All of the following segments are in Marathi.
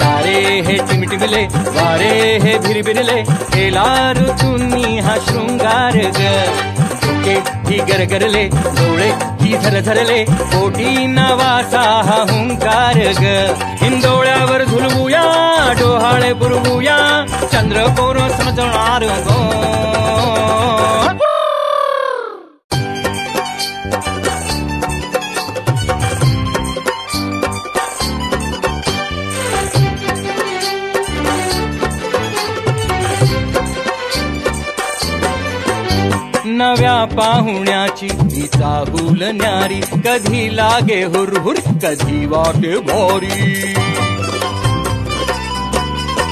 तारे हे टिमटिमले वारे हे भिरभिरले केला ऋतूंनी हा शृंगार ग. डोके ही गरगरले डोळे ही झरझरले कोटी नवासा हा हुंकार ग. हिंदोळ्यावर झुलवूया डोहाळे बुरवूया चंद्र कोर समजणार गो. नव्या पाहुण्याची ही चाहूल न्यारी. कधी लागे हुरहुर कधी वाटे भारी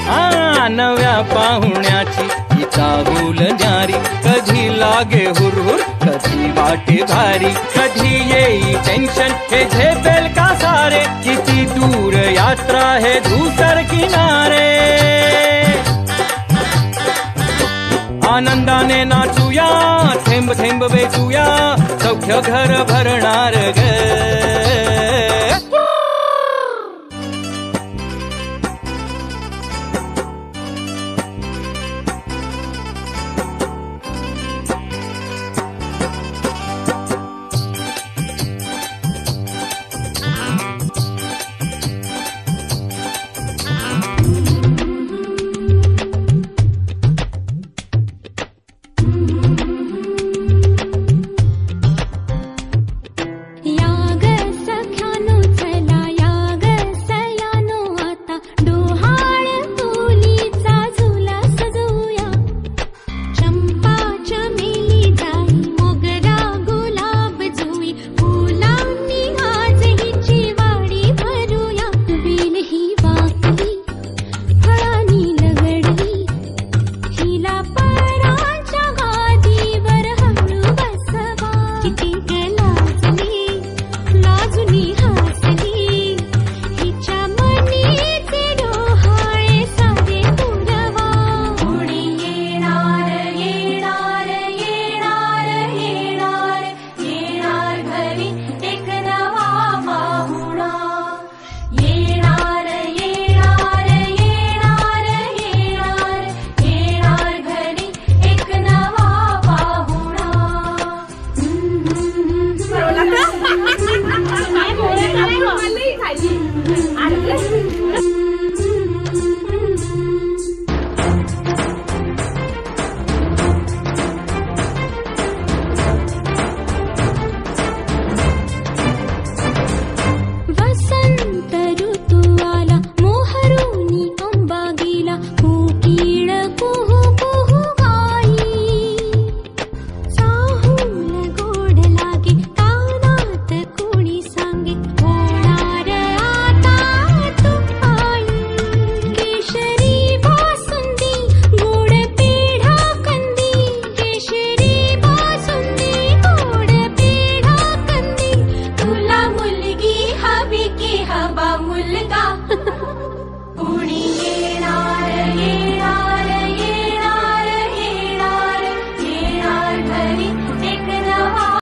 आ नव्या पाहुण्याची ही चाहूल न्यारी. कधी लागे हुरहुर कधी वाटे भारी. कधी येई टेन्शन हे झेपेल का सारे? किती दूर यात्रा हे धूसर किनारे. आनंदाने नाचूया थेंब थेंब वेचूया सौख्य घर भरणार ग.